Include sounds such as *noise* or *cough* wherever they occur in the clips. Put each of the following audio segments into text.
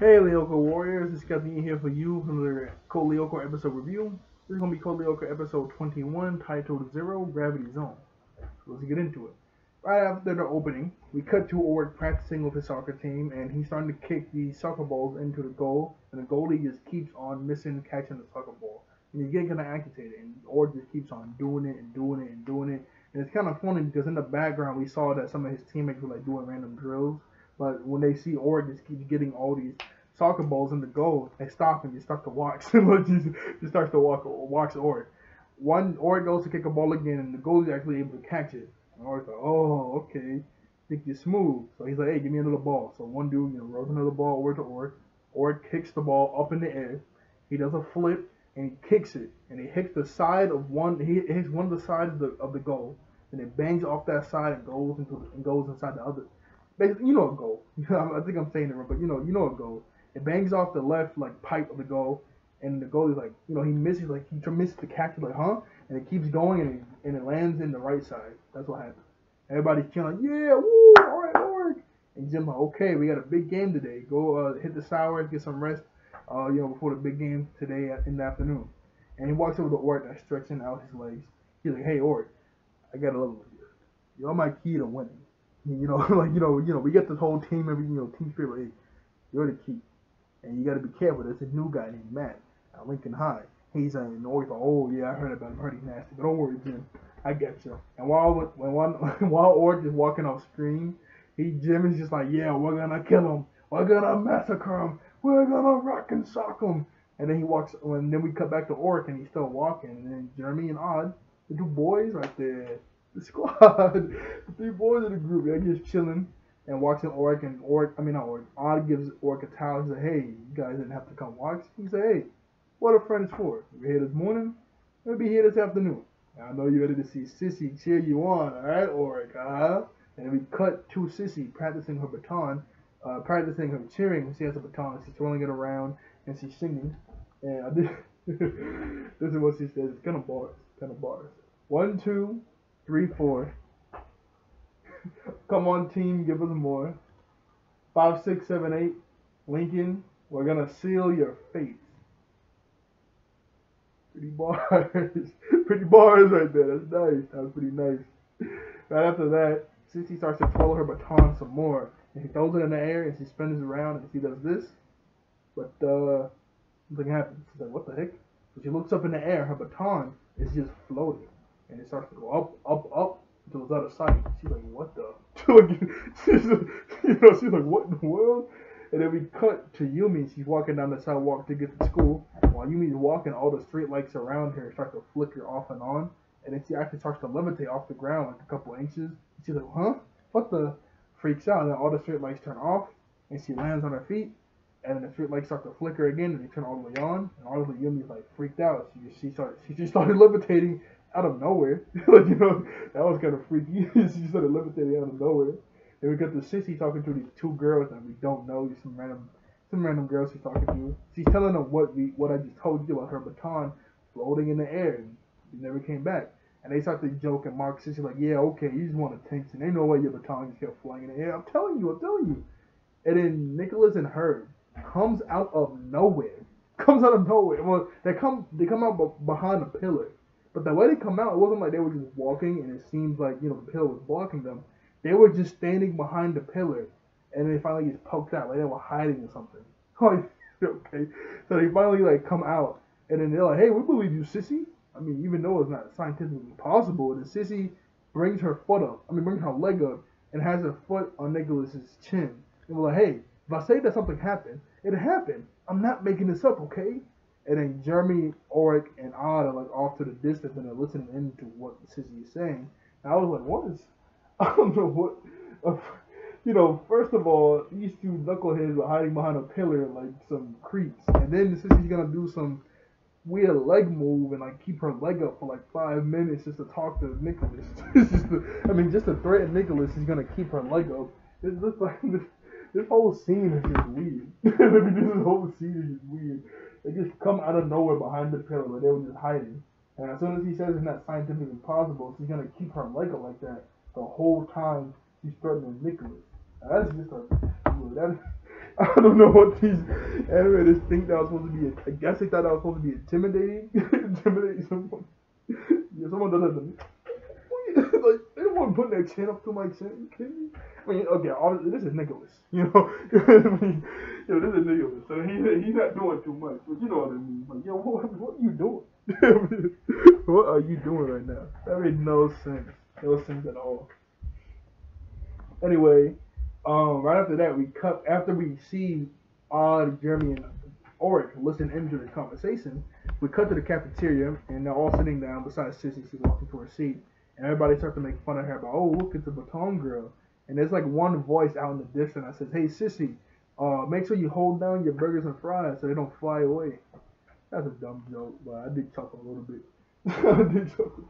Hey Lyoko Warriors, it's Captain E here for you another Code Lyoko episode review. This is going to be Code Lyoko episode 21 titled Zero Gravity Zone. So let's get into it. Right after the opening, we cut to Org practicing with his soccer team and he's starting to kick these soccer balls into the goal and the goalie just keeps on missing catching the soccer ball. And he's getting kind of agitated and Org just keeps on doing it and doing it and doing it. And it's kind of funny because in the background we saw that some of his teammates were like doing random drills but when they see Oregon just getting all these soccer balls in the goal, they stop and just start to watch. *laughs* just, just starts to walk, watch Oregon. One Oregon goes to kick a ball again, and the goalie actually able to catch it. And Oregon's like, oh, okay. Think you're smooth. So he's like, hey, give me another ball. So one dude, you know, rolls another ball over to Oregon. Oregon kicks the ball up in the air. He does a flip and he kicks it, and he hits the side of one. He hits one of the sides of the of the goal, and it bangs off that side and goes into and goes inside the other you know a goal. *laughs* I think I'm saying it wrong, but you know, you know a goal. It bangs off the left like pipe of the goal, and the goalie's like, you know, he misses like he misses the catch, like, huh? And it keeps going, and it, and it lands in the right side. That's what happens. Everybody's like, yeah, woo, all right, right. And Jim's like, okay, we got a big game today. Go uh, hit the shower, get some rest, uh, you know, before the big game today in the afternoon. And he walks over to Ort and stretching out his legs. He's like, hey, Ort, I got a little here. You're my key to winning. You know, *laughs* like you know, you know, we get this whole team, every you know, team spirit. Hey, you're the key, and you got to be careful. There's a new guy named Matt at Lincoln High. He's uh, always like, oh yeah, I heard about him. He's nasty, but don't worry, Jim. I get you. And while one *laughs* while Org is walking off screen, he Jim is just like, yeah, we're gonna kill him. We're gonna massacre him. We're gonna rock and sock him. And then he walks. And then we cut back to Orc, and he's still walking. And then Jeremy and Odd, the two boys right there *laughs* the squad, the three boys in the group, they're just chilling and watching Orc and Orc, I mean not Orc, Odd gives Orc a towel. He says, hey, you guys didn't have to come watch. He said, hey, what are friends for? We're here this morning, we'll be here this afternoon. I know you're ready to see Sissy cheer you on, alright, Orc, huh? And we cut to Sissy practicing her baton, uh, practicing her cheering. She has a baton, she's twirling it around, and she's singing. And I did, *laughs* this is what she says, it's kind of bars, kind of bars. One, two, Three, four. Come on, team, give us more. Five, six, seven, eight. Lincoln, we're gonna seal your fate. Pretty bars. *laughs* pretty bars right there. That's nice. That was pretty nice. Right after that, Sissy starts to twirl her baton some more. And she throws it in the air and she spins around and she does this. But uh something happens. She's like, what the heck? So she looks up in the air, her baton is just floating and it starts to go up, up, up until it's out of sight. She's like, what the? *laughs* *laughs* she's, you know, she's like, what in the world? And then we cut to Yumi. She's walking down the sidewalk to get to school. While Yumi's walking, all the street lights around her start to flicker off and on. And then she actually starts to levitate off the ground like a couple inches. She's like, huh? What the? Freaks out. And then all the street lights turn off. And she lands on her feet. And then the street lights start to flicker again. And they turn all the way on. And all of Yumi's like freaked out. She, she, started, *laughs* she just started levitating out of nowhere. like, *laughs* you know, that was kind of freaky. *laughs* she started levitating out of nowhere. And we got the sissy talking to these two girls that we don't know, some random some random girls she's talking to. She's telling them what we what I just told you about her baton floating in the air and she never came back. And they start to joke and Mark Sissy like, yeah, okay, you just want attention. Ain't no way your baton just kept flying in the air. I'm telling you, I'm telling you. And then Nicholas and her comes out of nowhere. *laughs* Comes out of nowhere. Well, they come they come out behind a pillar but the way they come out, it wasn't like they were just walking and it seems like, you know, the pillar was blocking them. They were just standing behind the pillar and they finally just poked out like they were hiding or something. *laughs* Like, okay. So they finally like come out and then they're like, hey, we believe you, sissy. I mean, even though it's not scientifically possible, the sissy brings her foot up, I mean, brings her leg up and has her foot on Nicholas's chin. And we're like, hey, if I say that something happened, it happened. I'm not making this up, okay? And then Jeremy, Oric, and Odd are like off to the distance and they're listening into what Sissy is saying. And I was like, what is, *laughs* I don't know what, uh, you know, first of all, these two knuckleheads are hiding behind a pillar like some creeps. And then Sissy's gonna do some weird leg move and like keep her leg up for like five minutes just to talk to Nicholas. *laughs* to, I mean, just to threaten Nicholas, he's gonna keep her leg up. It's just like *laughs* this, this whole scene is just weird. I mean, this whole scene is just weird. They just come out of nowhere behind the pillar where they were just hiding. And as soon as he says it's not scientifically possible, she's gonna keep her up like that the whole time she's threatening Nicholas. Now, that's just a that *laughs* I don't know what these animators think that was supposed to be. I guess they thought that was supposed to be intimidating, *laughs* intimidating someone. *laughs* Yeah, someone does that. *laughs* like anyone putting their chin up to my chin? You kidding me? I mean, okay, this is Nicholas. *laughs* You know, I *laughs* mean, yo, this is Nicholas. So he he's not doing too much, but you know what I mean. Like, yo, what what are you doing? what are you doing right now? That made no sense. No sense at all. Anyway, um, right after that, we cut after we see Odd, Jeremy, and Oric listen into the conversation. We cut to the cafeteria, and they're all sitting down beside Sissy. She's walking to her seat, everybody starts to make fun of her about, "Oh, look, it's a baton girl." And there's like one voice out in the distance that says, "Hey, Sissy, uh, make sure you hold down your burgers and fries so they don't fly away." That's a dumb joke, but I did chuckle a little bit. I did chuckle.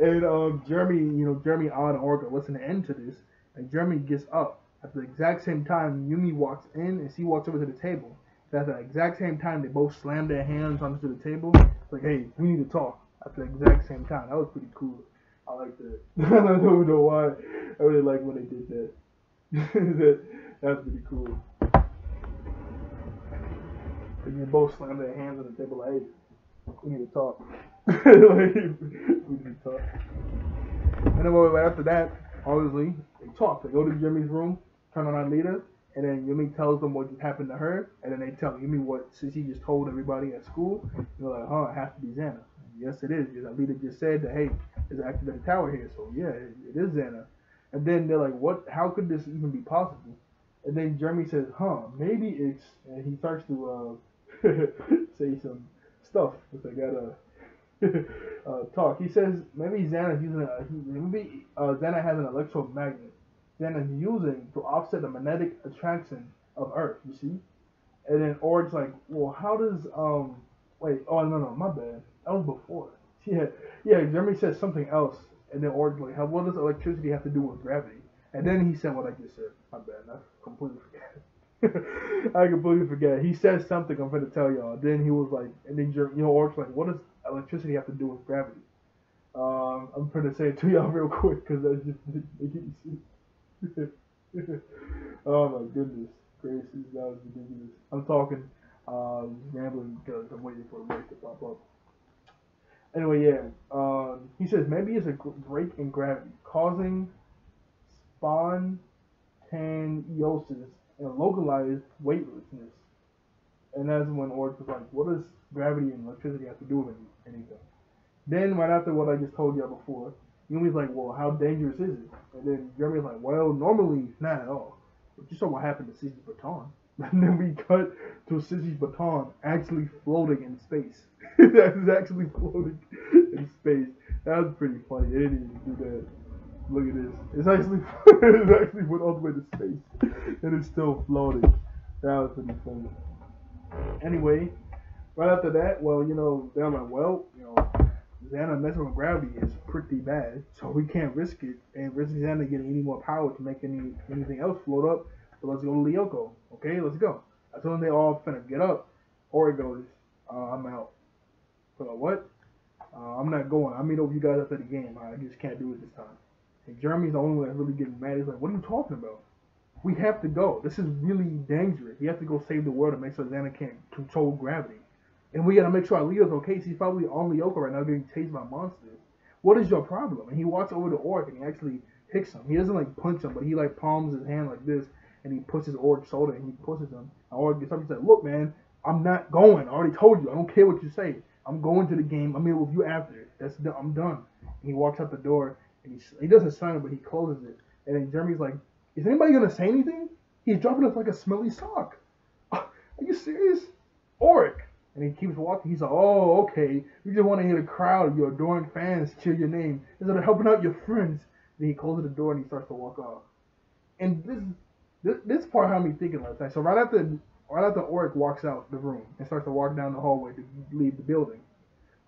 And um, Jeremy, you know, Jeremy, Odd, and Oric are listening into this, and Jeremy gets up at the exact same time, Yumi walks in and she walks over to the table. At the exact same time, they both slam their hands onto the table. It's like, hey, we need to talk. At the exact same time. That was pretty cool. I like that. *laughs* I don't know why. I really like when they did that. *laughs* that that's pretty cool. And they both slam their hands on the table like, hey, we need to talk. *laughs* like, we need to talk. And then right after that, obviously, they talk. They go to Jimmy's room turn on Alita, and then Yumi tells them what just happened to her, and then they tell Yumi what she just told everybody at school. They're like, huh, it has to be Xana. Yes, it is. Because Alita just said that, hey, there's an activated tower here, so yeah, it, it is Xana. And then they're like, what? How could this even be possible? And then Jeremy says, huh, maybe it's, and he starts to uh, *laughs* say some stuff, which I gotta *laughs* uh, talk. He says maybe Xana's using a, maybe uh, Xana has an electromagnet is using to offset the magnetic attraction of Earth. You see, and then Oric's like, well, how does um wait? Oh no no my bad. That was before. Yeah yeah. Jeremy said something else, and then Oric's like, how what does electricity have to do with gravity? And then he said what I just said. My bad. I completely forget. *laughs* I completely forget. He said something I'm gonna tell y'all. Then he was like, and then you know, Oric's like, what does electricity have to do with gravity? Um, I'm gonna say it to *laughs* y'all real quick because I just *laughs* didn't oh my goodness gracious, that was ridiculous. I'm talking, uh, rambling because I'm waiting for a break to pop up. Anyway, yeah, um, he says maybe it's a break in gravity causing spontaneosis and localized weightlessness. And that's when Oric was like, what does gravity and electricity have to do with anything? Then, right after what I just told y'all before, Yumi's like, well, how dangerous is it? And then Jeremy's like, well, normally not at all. But you saw what happened to Sissy's baton. *laughs* And then we cut to Sissy's baton actually floating in space. *laughs* that is actually floating in space. That was pretty funny. They didn't even do that. Look at this. It's actually *laughs* it actually went all the way to space. And it's still floating. That was pretty funny. Anyway, right after that, well, you know, they're like, well, you know, Xana messing with gravity is pretty bad, so we can't risk it and risk Xana getting any more power to make any anything else float up. So let's go to Lyoko. Okay, let's go. I told them they all finna get up. Or it goes, uh, I'm out. So what? Uh, I'm not going. I'll meet up with you guys after the game. I just can't do it this time. And Jeremy's the only one that's really getting mad. He's like, what are you talking about? We have to go. This is really dangerous. We have to go save the world and make sure Xana can't control gravity. And we gotta make sure Alita's okay. She's probably on Lyoko right now getting chased by monsters. What is your problem? And he walks over to Oric and he actually hits him. He doesn't like punch him, but he like palms his hand like this and he pushes Oric's shoulder and he pushes him. And Oric gets up and says, Look, man, I'm not going. I already told you. I don't care what you say. I'm going to the game. I'm here with you after. That's I'm done. And he walks out the door and he, he doesn't sign it, but he closes it. And then Jeremy's like, Is anybody gonna say anything? He's dropping us like a smelly sock. *laughs* Are you serious? Oric. And he keeps walking. He's like, oh, okay. You just want to hear the crowd, of your adoring fans cheer your name instead of helping out your friends. Then he closes the door and he starts to walk off. And this this, this part had me thinking last night. So right after right after Oric walks out the room and starts to walk down the hallway to leave the building,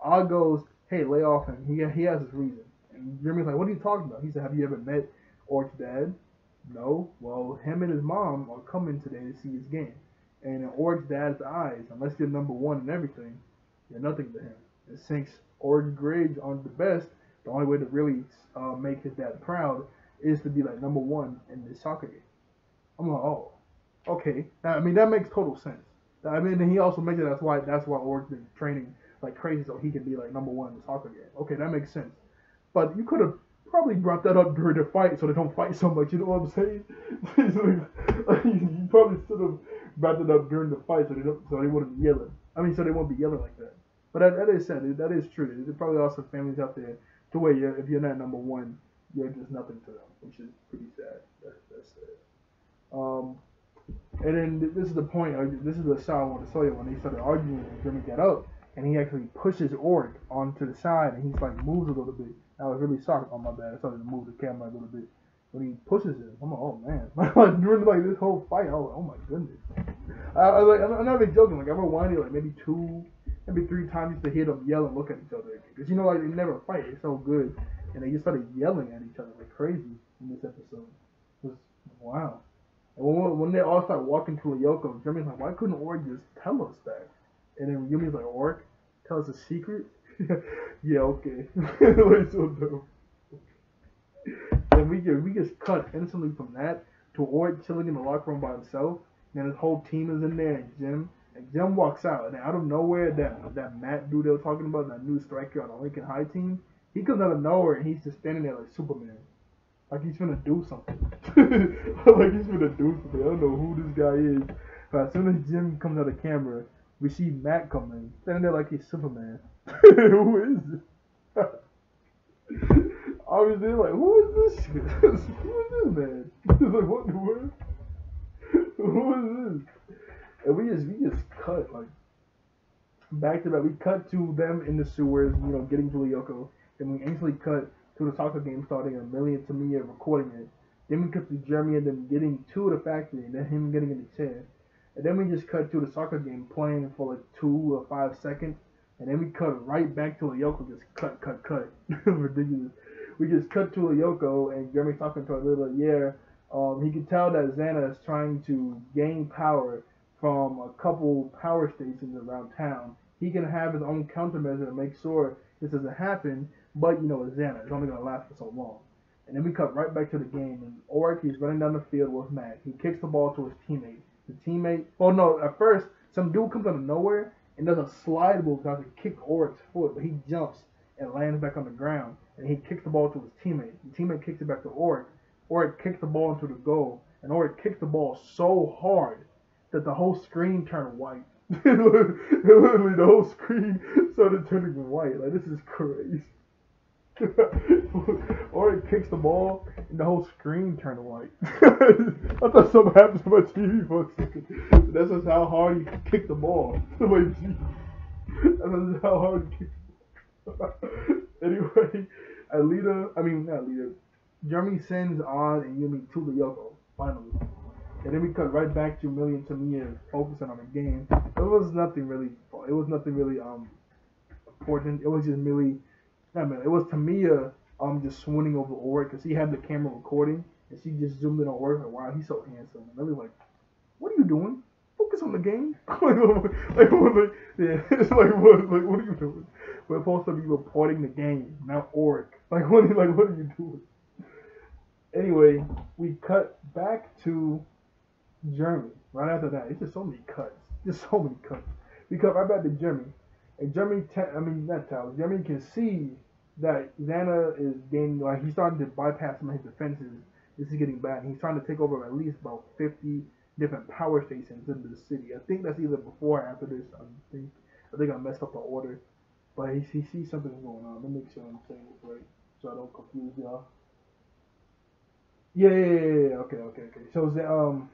Odd goes, hey, lay off him. He he has his reason. And Jeremy's like, what are you talking about? He said, have you ever met Oric's dad? No. Well, him and his mom are coming today to see his game. And in Oric's dad's eyes, unless you're number one in everything, you're nothing to him. And since Oric's grades aren't the best, the only way to really uh, make his dad proud is to be like number one in this soccer game. I'm like, oh, Okay, I mean that makes total sense. I mean, and he also mentioned that's why that's why Oric's been training like crazy so he can be like number one in the soccer game. Okay, that makes sense. But you could have probably brought that up during the fight so they don't fight so much. You know what I'm saying? *laughs* you probably should have brought it up during the fight so they don't so they wouldn't be yelling. I mean, so they won't be yelling like that. But that, that is sad. That is true. There's probably also families out there to where if you're not number one, you're just nothing to them, which is pretty sad. That, that's sad. Um, and then this is the point. Uh, this is the side I want to show you when they started arguing and Jimmy got up and he actually pushes Oric onto the side and he's like moves a little bit. I was really shocked. Oh, my bad. I started to move the camera a little bit. When he pushes him, I'm like, oh man. *laughs* like during like this whole fight, I was like, oh my goodness. I, I like, I'm not even joking. Like I rewinded like maybe two, maybe three times just to hear them yell and look at each other. Because you know, like they never fight. It's so good, and they just started yelling at each other like crazy in this episode. It was wow. And when, when they all start walking to Lyoko, Jimmy's like, why couldn't Oric just tell us that? And then Yumi's like, Oric, tell us a secret? *laughs* yeah, okay. like so dumb. And we just, we just cut instantly from that to Oric chilling in the locker room by himself. And his whole team is in there, and Jim. And Jim walks out, and out of nowhere, that that Matt dude they were talking about, that new striker on the Lincoln High team, he comes out of nowhere, and he's just standing there like Superman. Like he's gonna do something. *laughs* like he's gonna do something. I don't know who this guy is. But as soon as Jim comes out of camera, we see Matt come in, standing there like he's Superman. *laughs* who is this? *laughs* Obviously, like, who is this shit? who is this man? He's like, what the world? who is this? And we just, we just cut, like, back to back. We cut to them in the sewers, you know, getting Lyoko. Then we instantly cut to the soccer game starting a million to me recording it. Then we cut to Jeremy and them getting to the factory, and then him getting in the chair. And then we just cut to the soccer game playing for like two or five seconds. And then we cut right back to a Yoko, just cut, cut, cut. *laughs* Ridiculous. We just cut to a Yoko and Jeremy talking to a little yeah. Um, he could tell that Xana is trying to gain power from a couple power stations around town. He can have his own countermeasure to make sure this doesn't happen, but you know, it's Xana. It's only gonna last for so long. And then we cut right back to the game, and Oric he's running down the field with Matt. He kicks the ball to his teammate. The teammate, well, no, at first some dude comes out of nowhere and does a slide move to kick Oric's foot, but he jumps and lands back on the ground, and he kicks the ball to his teammate. The teammate kicks it back to Oric. Oric kicks the ball into the goal, and Oric kicks the ball so hard that the whole screen turned white. *laughs* Literally, the whole screen started turning white. Like this is crazy. *laughs* or it kicks the ball and the whole screen turned white. *laughs* I thought something happened to my TV for a second. That's just how hard he kicked the ball. *laughs* That's just how hard he kicked anyway, Alita, I mean, not Alita, Jeremy sends on and Yumi to the Yoko, finally. And then we cut right back to Milly and Tamiya focusing on the game. It was nothing really, it was nothing really um important. It was just Millie I mean, it was Tamiya um just swooning over Oric because he had the camera recording and she just zoomed in on Oric like, wow, he's so handsome. And was like, what are you doing? Focus on the game. *laughs* like, like, like, yeah, *laughs* it's like, what, like, what are you doing? We're supposed to be reporting the game, not Oric. Like, what, like, what are you doing? Anyway, we cut back to Jeremy. Right after that, it's just so many cuts. Just so many cuts. We cut right back to Jeremy. And Jeremy, I mean not Tao, Jeremy can see that Xana is gaining, like he's starting to bypass some of his defenses. This is getting bad. He's trying to take over at least about 50 different power stations in the city. I think that's either before or after this. I think I think I messed up the order, but he, he sees something going on. Let me make sure I'm saying this right, so I don't confuse y'all. Yeah, yeah, yeah, yeah. Okay, okay, okay. So um,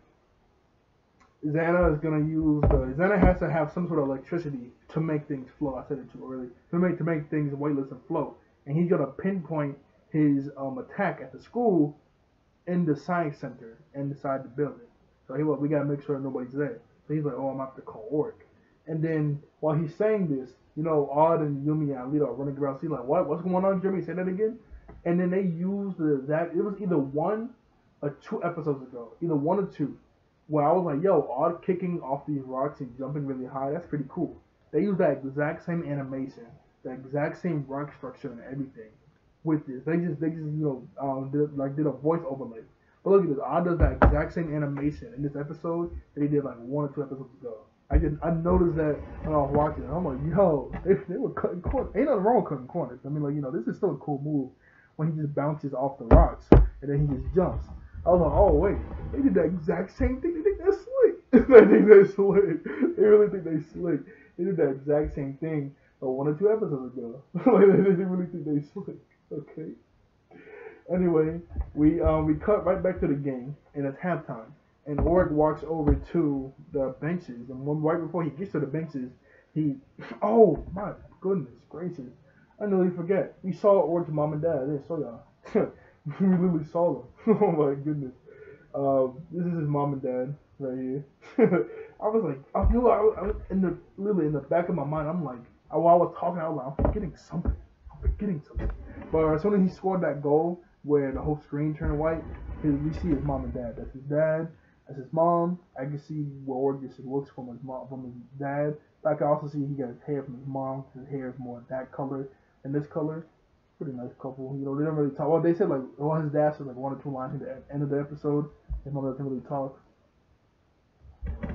Xana is gonna use the Xana has to have some sort of electricity to make things flow. I said it too early. To make to make things weightless and float. And he's gonna pinpoint his um, attack at the school in the science center and inside the building. So he well, we gotta make sure nobody's there. So he's like, oh, I'm have to call Oric. And then while he's saying this, you know, Odd and Yumi and Alita are running around. See, like, what? What's going on, Jimmy? Say that again. And then they used the, that. It was either one or two episodes ago, either one or two where I was like, yo, Odd kicking off these rocks and jumping really high, that's pretty cool. They use that exact same animation, the exact same rock structure and everything with this. They just they just you know um, did, like did a voice overlay. But look at this. Odd does that exact same animation in this episode that he did like one or two episodes ago. I did. I noticed that when I was watching. it. I'm like, yo, *laughs* they, they were cutting corners. Ain't nothing wrong with cutting corners. I mean, like you know, this is still a cool move when he just bounces off the rocks and then he just jumps. I was like, oh wait, they did that exact same thing. They think that's slick. *laughs* they think they're slick. They really think they slick. They did that exact same thing uh, one or two episodes ago. *laughs* like they, they really think they slick. Okay. Anyway, we um we cut right back to the game and it's halftime. And Oric walks over to the benches and when, right before he gets to the benches, he *laughs* oh my goodness gracious. I nearly forget. We saw Oric's mom and dad. There, saw y'all. *laughs* we literally saw them. *laughs* oh my goodness. Um, this is his mom and dad right here. *laughs* I was like, I feel like I was, I was in the literally in the back of my mind. I'm like, while I was talking out loud, I'm forgetting something. I'm forgetting something. But as soon as he scored that goal, where the whole screen turned white, we see his mom and dad. That's his dad. That's his mom. I can see where his looks from his mom, from his dad. But I can also see he got his hair from his mom. His hair is more that color and this color. Pretty nice couple. You know, they don't really talk. Well, they said like, well, his dad said like one or two lines at the end of the episode. His mother doesn't really talk.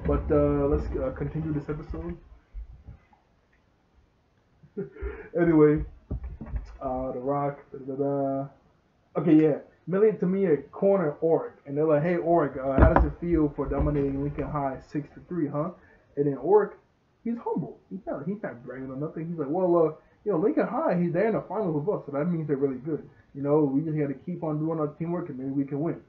But uh, let's uh, continue this episode. *laughs* anyway, uh, The Rock. Da, da, da. Okay, yeah. Millie to me at corner Oric, and they're like, "Hey Oric, uh, how does it feel for dominating Lincoln High six to three, huh?" And then Oric, he's humble. He's not he's not bragging on nothing. He's like, "Well, uh, you know, Lincoln High, he's there in the finals with us, so that means they're really good. You know, we just got to keep on doing our teamwork, and maybe we can win.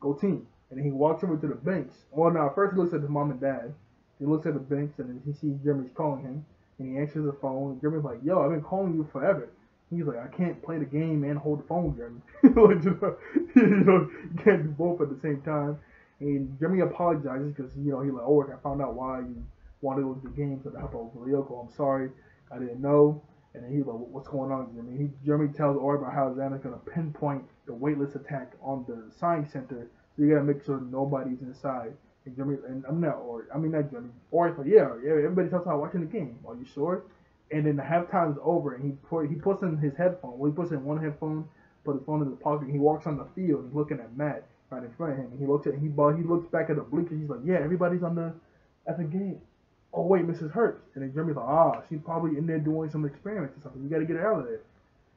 Go team!" And he walks over to the bench. Well, now first he looks at his mom and dad. He looks at the bench, and then he sees Jeremy's calling him, and he answers the phone. And Jeremy's like, "Yo, I've been calling you forever." He's like, I can't play the game and hold the phone, Jeremy. like, *laughs* you know, you know, you can't do both at the same time. And Jeremy apologizes because, you know, he's like, oh, I found out why you wanted to lose the game to the help of Lyoko. I'm sorry. I didn't know. And he's like, what's going on, Jeremy? He, Jeremy tells Ori about how Xana's going to pinpoint the weightless attack on the science center. So you got to make sure nobody's inside. And Jeremy, and I'm not Ori. I mean, not Jeremy. Ori's like, yeah, yeah, everybody talks about watching the game. Are you sure? and then the halftime is over, and he put he puts in his headphone. Well, he puts in one headphone, put his phone in his pocket. He walks on the field. He's looking at Matt right in front of him. And he looks at he he looks back at the bleachers. He's like, yeah, everybody's on the at the game. Oh wait, Mrs. Hertz. And then Jeremy's like, ah, she's probably in there doing some experiments or something. You got to get her out of there.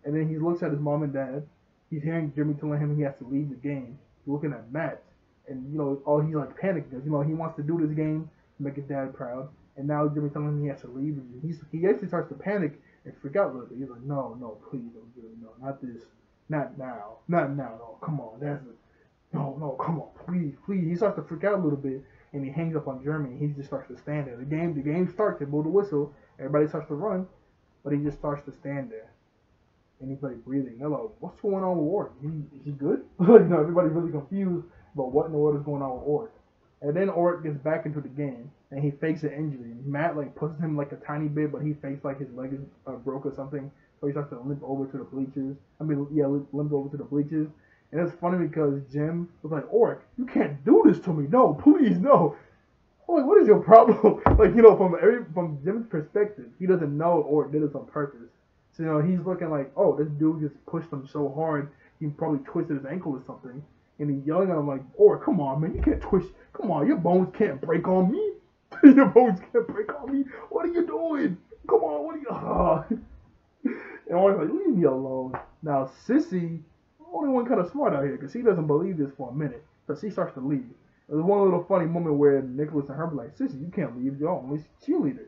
And then he looks at his mom and dad. He's hearing Jimmy telling him he has to leave the game. He's looking at Matt, and you know, all he's like panicking because you know he wants to do this game, make his dad proud and now Jimmy telling him he has to leave. And he's he actually starts to panic and freak out a little bit. He's like, no, no, please don't do it. No, not this. Not now. Not now. No, come on. That's. No, no, come on, please, please. He starts to freak out a little bit, and he hangs up on Jeremy. He just starts to stand there. The game, the game starts. They blow the whistle. Everybody starts to run, but he just starts to stand there, and he's like breathing. Hello, what's going on with Ward? Is he, good? *laughs* like, you know, everybody's really confused about what in the world is going on with Ward. And then Oric gets back into the game, and he fakes an injury. Matt like pushes him like a tiny bit, but he fakes like his leg is uh, broke or something, so he starts to limp over to the bleachers. I mean, yeah, limp over to the bleachers. And it's funny because Jim was like, Oric, you can't do this to me. No, please, no. Like, what is your problem? *laughs* like, you know, from every from Jim's perspective, he doesn't know Oric did this on purpose. So, you know, he's looking like, oh, this dude just pushed him so hard, he probably twisted his ankle or something and he's yelling at him like, "Or come on, man, you can't twist. Come on, your bones can't break on me. *laughs* your bones can't break on me. What are you doing? Come on, what are you?" *laughs* And was like, "Leave me alone." Now, Sissy, only one kind of smart out here because she doesn't believe this for a minute, so she starts to leave. There's one little funny moment where Nicholas and her be like, "Sissy, you can't leave. You're only cheerleader."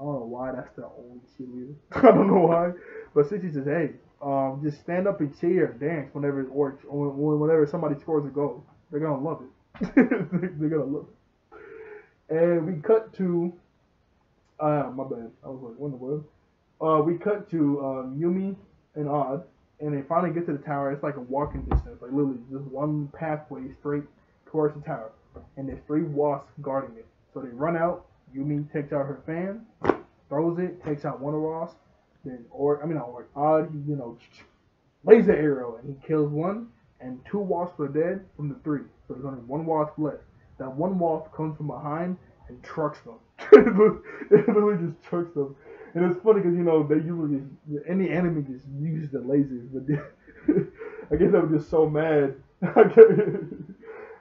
I don't know why that's the only cheerleader. *laughs* I don't know why, but Sissy says, "Hey." um, just stand up and cheer dance whenever works, or whenever somebody scores a goal. They're gonna love it. *laughs* They're gonna love it. And we cut to, uh, my bad. I was like, what in the world? Uh, we cut to um, Yumi and Odd, and they finally get to the tower. It's like a walking distance, like literally just one pathway straight towards the tower, and there's three wasps guarding it. So they run out. Yumi takes out her fan, throws it, takes out one of the wasps, then or I mean or odd, you know, laser arrow and he kills one and two wasps are dead from the three. So there's only one wasp left. That one wasp comes from behind and trucks them. *laughs* it literally just trucks them. And it's funny because you know they usually just any enemy just use the lasers, but *laughs* I guess they were just so mad. *laughs* I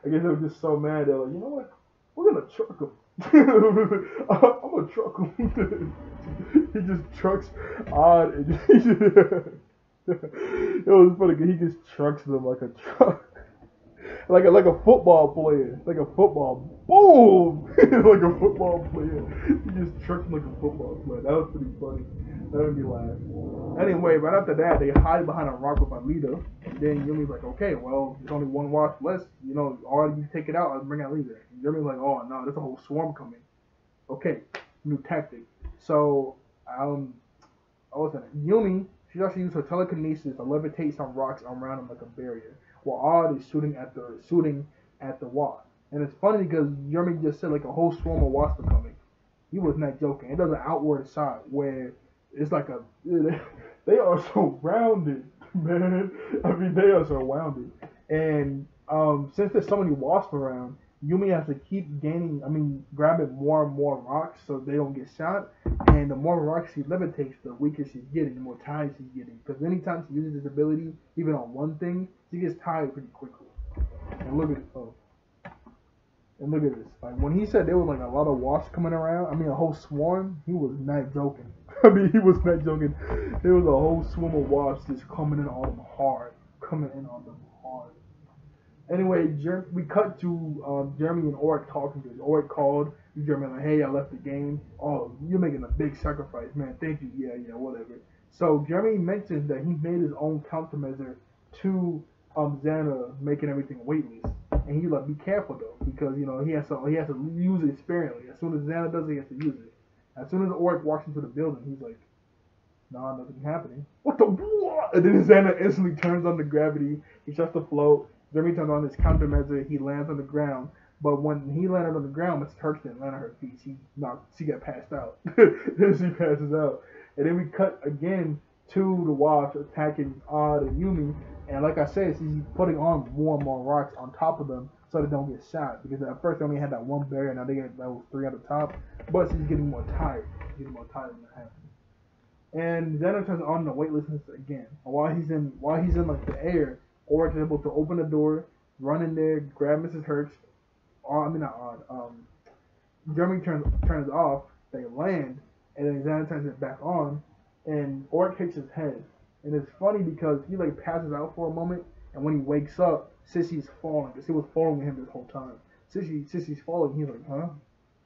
guess they were just so mad. They're like, you know what? We're gonna truck him. *laughs* I'm gonna truck him. he just trucks odd. And it was funny because he just trucks them like a truck like a like a football player, like a football, boom, *laughs* like a football player. He just trucks like a football player. That was pretty funny. That made me laugh. Anyway, right after that, they hide behind a rock with Alita. Then Yumi's like, okay, well, there's only one watch less. You know, all you take it out, I'll bring Alita. And Yumi's like, oh no, there's a whole swarm coming. Okay, new tactic. So, um, I was saying, Yumi, she actually used her telekinesis to levitate some rocks around him like a barrier while Odd is shooting at the shooting at the wasp. And it's funny because Jeremy just said like a whole swarm of wasps are coming. He was not joking. It does an outward shot where it's like a *laughs* they are so rounded, *laughs* man. I mean they are so rounded. And um, since there's so many wasps around, Yumi has to keep gaining, I mean, grabbing more and more rocks so they don't get shot. And the more rocks she levitates, the weaker she's getting, the more tired she's getting. Because anytime she uses this ability, even on one thing, she gets tired pretty quickly. And look at oh. And look at this. Like when he said there was like a lot of wasps coming around, I mean a whole swarm, he was not joking. *laughs* I mean he was not joking. There was a whole swarm of wasps just coming in on them hard. Coming in on them hard. Anyway, Jer- we cut to um, Jeremy and Oric talking to us. Oric called Jeremy like, "Hey, I left the game. Oh, you're making a big sacrifice, man. Thank you. Yeah, yeah, whatever." So Jeremy mentions that he made his own countermeasure to um, Xana making everything weightless, and he like, "Be careful though, because you know he has to he has to use it sparingly. As soon as Xana does it, he has to use it. As soon as Oric walks into the building, he's like." Nah, nothing's happening. What the? And then Xana instantly turns on the gravity. He starts to float Jeremy turns on his countermeasure. He lands on the ground. But when he landed on the ground, Miss Turks didn't land on her feet. She knocked, she got passed out. *laughs* then she passes out. And then we cut again to the Wasp attacking Odd and Yumi. And like I said, she's putting on more and more rocks on top of them so they don't get shot. Because at first they only had that one barrier, now they get was three on the top. But she's getting more tired. She's getting more tired than that And Xana turns on the weightlessness again. And while he's in while he's in like the air, or is able to open the door, run in there, grab Mrs. Hertz. Or, I mean, not odd. Um, Jeremy turns turns off. They land, and then Xana turns it back on, and Oric hits his head. And it's funny because he like passes out for a moment, and when he wakes up, Sissy's falling. Cause he was following him this whole time. Sissy, Sissy's falling. He's like, huh?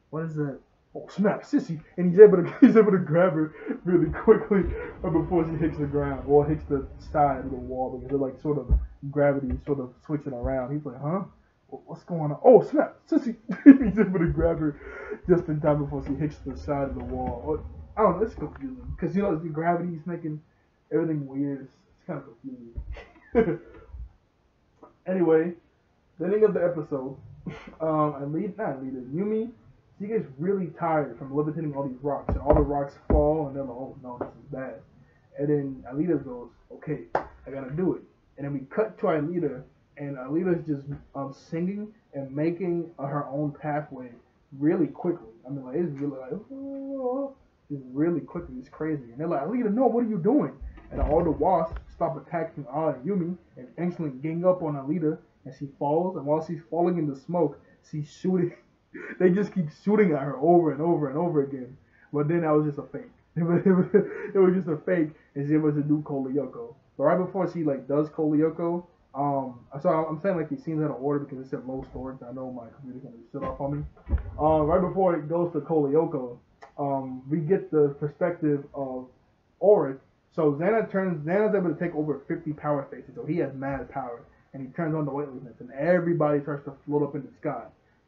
What is that? oh snap, sissy, and he's able to *laughs* he's able to grab her really quickly uh, before she hits the ground or hits the side of the wall because they're like sort of gravity sort of switching around. He's like, huh? What's going on? Oh snap, sissy! *laughs* he's able to grab her just in time before she hits the side of the wall. I don't know, it's confusing because you know the gravity is making everything weird. It's, it's kind of confusing. *laughs* anyway, the ending of the episode. *laughs* Um, and lead not leader Yumi she gets really tired from levitating all these rocks, and all the rocks fall, and they're like, oh no, this is bad. And then Alita goes, okay, I gotta do it. And then we cut to Alita, and Alita's just um, singing and making her own pathway really quickly. I mean, like, it's really like, *laughs* oh, just really quickly. It's crazy. And they're like, Alita, no, what are you doing? And all the wasps stop attacking Al and Yumi and instantly gang up on Alita, and she falls. And while she's falling in the smoke, she's shooting *laughs* they just keep shooting at her over and over and over again. But then that was just a fake. *laughs* It was, just a fake, and she was do Code Lyoko. But right before she like does Code Lyoko, um, so I'm saying like these scenes out of order because it said low storage. I know my computer's gonna shut off on me. Uh, right before it goes to Code Lyoko, um, we get the perspective of Oric. So Xana turns, Xana's able to take over 50 power stations, so he has mad power, and he turns on the weightlessness, and everybody starts to float up in the sky.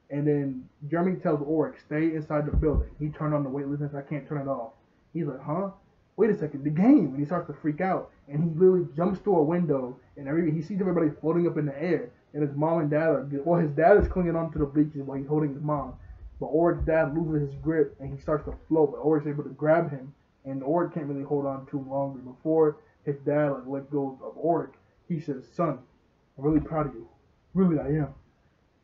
And then Jeremy tells Oric, stay inside the building. He turned on the weightlessness. I can't turn it off. He's like, huh? Wait a second, the game. And he starts to freak out. And he literally jumps through a window. And he sees everybody floating up in the air. And his mom and dad are, well, his dad is clinging onto the bleachers while he's holding his mom. But Oric's dad loses his grip and he starts to float. But Oric's able to grab him. And Oric can't really hold on too long. Before his dad like let go of Oric, he says, son, I'm really proud of you. Really, I am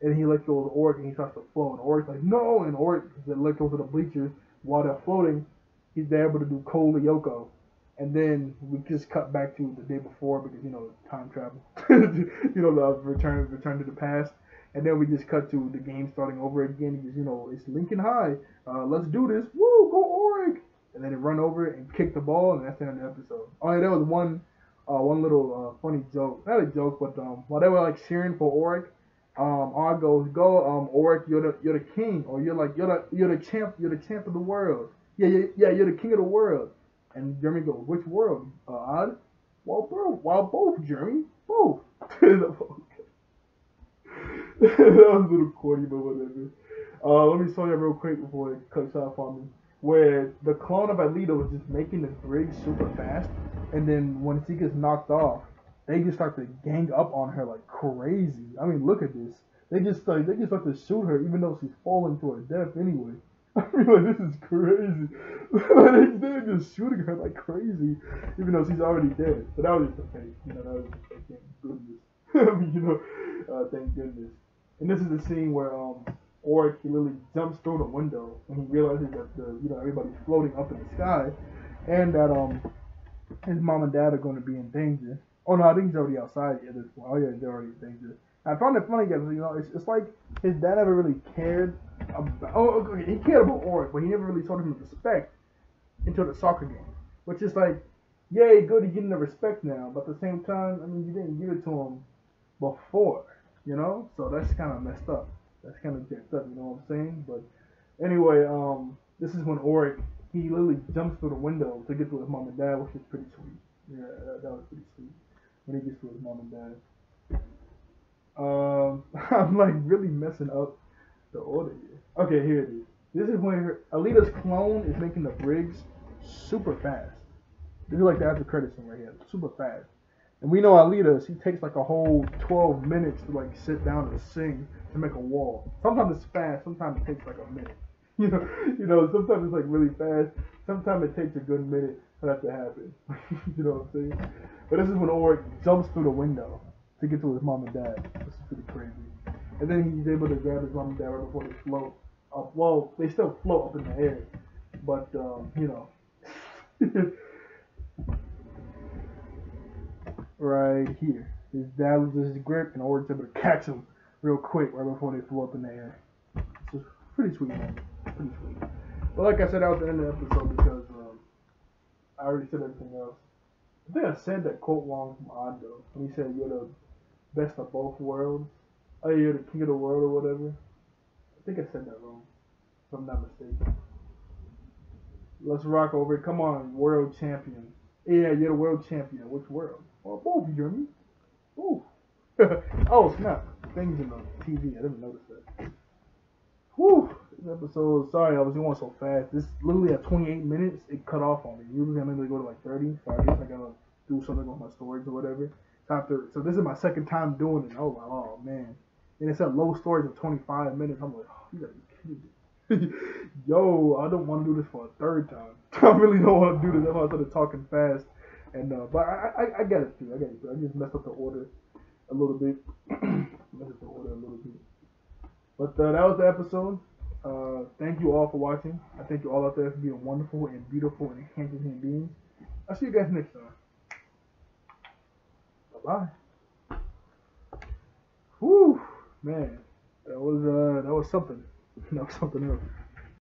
and he lets go of Oric and he starts to float. And Oric's like, no! And Oric let go of the bleachers while they're floating. He's able to do Code Lyoko. And then we just cut back to the day before because, you know, time travel. *laughs* you know, the return, return to the past. And then we just cut to the game starting over again. Because, you know, it's Lincoln High. Uh, let's do this. Woo, go Oric! And then they run over and kick the ball, and that's the end of the episode. Oh, yeah, there was one uh, one little uh, funny joke. Not a joke, but um, while they were like cheering for Oric, um, R goes, "Go, um, Oric, you're the you're the king, or you're like you're the you're the champ, you're the champ of the world. Yeah, yeah, yeah, you're the king of the world." And Jeremy goes, "Which world, uh, Odd?" Well, bro, well, both, Jeremy, both. *laughs* that was a little corny, but whatever. Uh, let me show you real quick before it cuts off on me. Where the clone of Alita was just making the bridge super fast, and then when she gets knocked off, they just start to gang up on her like crazy. I mean, look at this. They just like they just start to shoot her, even though she's falling to her death anyway. *laughs* I mean, like this is crazy. *laughs* like, they're just shooting her like crazy, even though she's already dead. But that was just a. You know, that was just goodness. *laughs* I mean, you know, uh, thank goodness. And this is the scene where um Oric he literally jumps through the window and he realizes that the you know everybody's floating up in the sky, and that um his mom and dad are going to be in danger. Oh no, I think he's already outside at this point. Oh yeah, they're already in danger. I found it funny, because You know, it's, it's like his dad never really cared about. Oh, okay, he cared about Oric, but he never really showed him to respect until the soccer game. Which is like, yay, good, he's getting the respect now. But at the same time, I mean, you didn't give it to him before, you know. So that's kind of messed up. That's kind of jacked up, you know what I'm saying? But anyway, um, this is when Oric he literally jumps through the window to get to his mom and dad, which is pretty sweet. Yeah, that, that was pretty sweet when he gets to his mom and dad. Um, *laughs* I'm like really messing up the order here. Okay, here it is. This is when Alita's clone is making the brigs super fast. This is like the after credit scene right here, super fast. And we know Alita, he takes like a whole 12 minutes to like sit down and sing to make a wall. Sometimes it's fast, sometimes it takes like a minute. *laughs* You know, you know, sometimes it's like really fast. Sometimes it takes a good minute for that to happen. *laughs* you know what I'm saying? But this is when Oric jumps through the window to get to his mom and dad. This is pretty crazy. And then he's able to grab his mom and dad right before they float up. Well, they still float up in the air, but um, you know. *laughs* right here. His dad loses his grip Oric's able to catch him real quick right before they flew up in the air. A pretty sweet man. pretty sweet. But like I said, that was the end of the episode because um, I already said everything else. I think I said that quote wrong from Ando when he said you're the best of both worlds. Oh, you're the king of the world or whatever. I think I said that wrong, if I'm not mistaken. Let's rock over. Come on, world champion. Yeah, you're the world champion. Which world? Well, both, Jeremy. Both. *laughs* oh, snap. Things in the TV. I didn't notice that. Whew episode. Sorry, I was going so fast. This literally at 28 minutes, it cut off on me. Usually I'm able to go to like 30, so I guess I gotta do something with my storage or whatever. After, so this is my second time doing it. Oh, oh man. And it said low storage of 25 minutes. I'm like, oh, you gotta be kidding me. *laughs* Yo, I don't want to do this for a third time. *laughs* I really don't want to do this. I started talking fast. And uh, but I, I I get it too. I get it too. I just messed up the order a little bit. *clears throat* messed up the order a little bit. But uh, that was the episode. Uh, thank you all for watching. I thank you all out there for being wonderful and beautiful and handsome human beings. I'll see you guys next time. Bye bye. Whew, man, that was uh, that was something. Was something else.